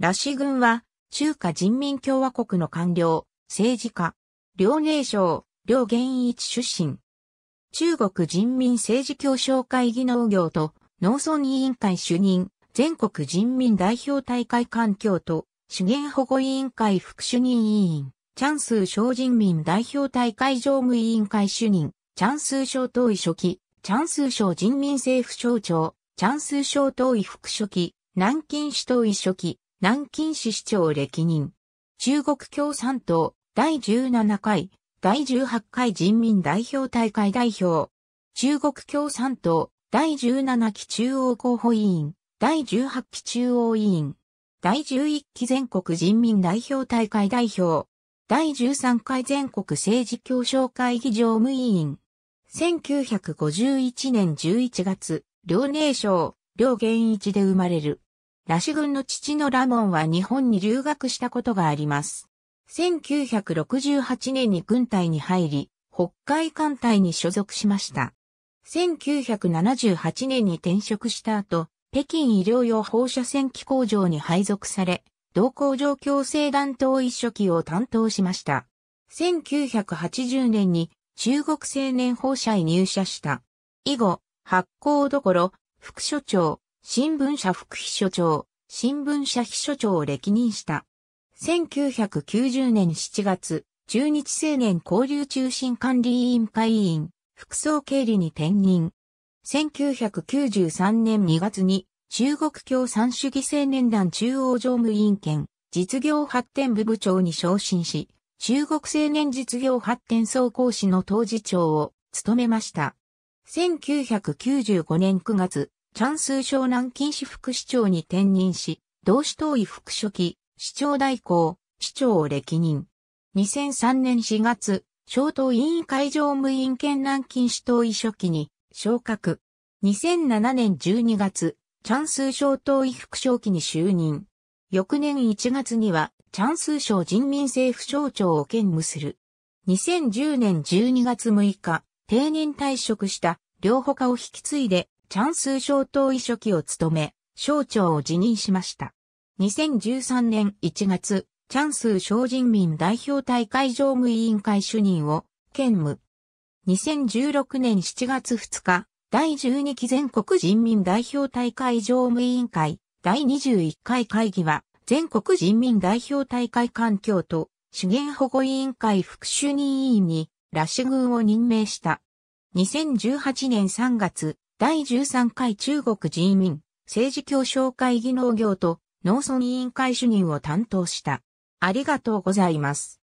ラシ軍は中華人民共和国の官僚、政治家、遼寧省、遼元一出身。中国人民政治協商会議農業と農村委員会主任、全国人民代表大会環境と資源保護委員会副主任委員、チャンスー小人民代表大会常務委員会主任、チャンスー小党委書記、チャンスー省人民政府省長、チャンスー省党委副書記、南京市党委書記、南京市市長歴任。中国共産党第17回、第18回人民代表大会代表。中国共産党第17期中央候補委員、第18期中央委員。第11期全国人民代表大会代表。第13回全国政治協商会議常務委員。1951年11月、遼寧省、遼元一で生まれる。ラシ軍の父のラモンは日本に留学したことがあります。1968年に軍隊に入り、北海艦隊に所属しました。1978年に転職した後、北京医療用放射線機工場に配属され、同工場共生団党一書記を担当しました。1980年に中国青年放射へ入社した。以後、発行どころ、副所長、新聞社副秘書長、新聞社秘書長を歴任した。1990年7月、中日青年交流中心管理委員会委員、副総経理に転任。1993年2月に中国共産主義青年団中央常務委員兼実業発展部部長に昇進し、中国青年実業発展総講師の当事長を務めました。1995年9月、チャンスー省南京市副市長に転任し、同市党委副書記、市長代行、市長を歴任。2003年4月、小党委員会常務委員兼南京市党委書記に昇格。2007年12月、チャンスー省党委副書記に就任。翌年1月には、チャンスー省人民政府省長を兼務する。2010年12月6日、定年退職した両他を引き継いで、チャンスー省党委書記を務め、省長を辞任しました。2013年1月、チャンスー省人民代表大会常務委員会主任を兼務。2016年7月2日、第12期全国人民代表大会常務委員会第21回会議は、全国人民代表大会環境と資源保護委員会副主任委員にラッシュ軍を任命した。2018年3月、第13回中国人民政治協商会議農業と農村委員会主任を担当した。ありがとうございます。